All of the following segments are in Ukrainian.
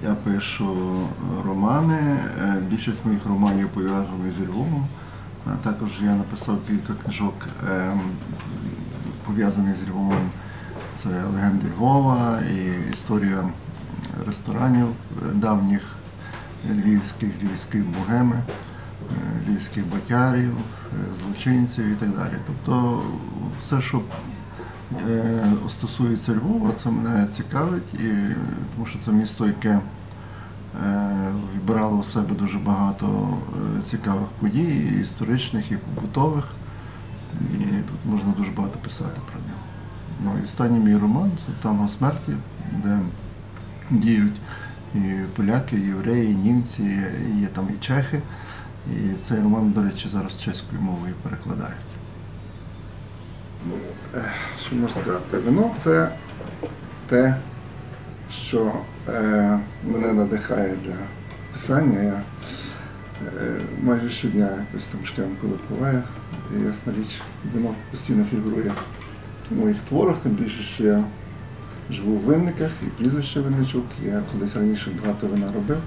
Я пишу романи. Е, Більшість моїх романів пов'язані з Львовом. Також я написав кілька книжок ем, пов'язаних з Львовом. Це легенди Львова і історія ресторанів е, давніх львівських, львівських богеми, е, львівських батярів, е, злочинців і так далі. Тобто все, що е, стосується Львова, це мене цікавить, і, тому що це місто, яке е, вібрало в себе дуже багато е, цікавих подій, і історичних, і побутових. І тут можна дуже багато писати про нього. Ну, і останній мій роман це Танго смерті, де діють і поляки, і євреї, і німці, і є там і чехи. І цей роман, до речі, зараз чеською мовою перекладають. Що можна сказати? Вино це те, що е, мене надихає для писання. Я е, майже щодня якось там шклянку випиваю. І ясна річ, вино постійно фігурує в моїх творах, тим більше, що я живу в винниках і прізвище Винничук. Я колись раніше багато вина робив.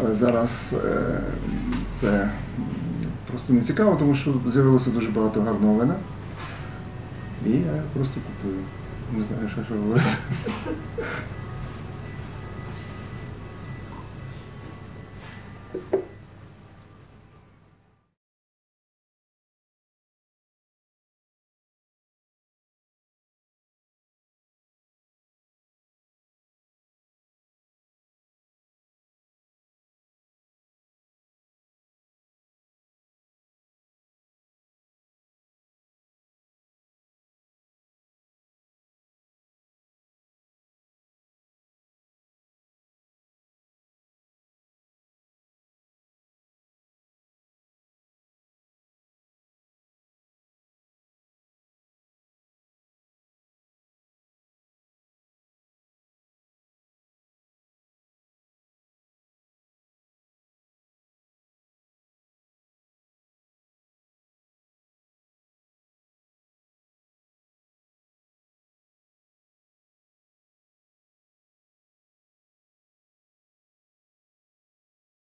Але зараз е, це просто не цікаво, тому що з'явилося дуже багато гарного вина. И я просто купаю. Не знаю, что що говорити.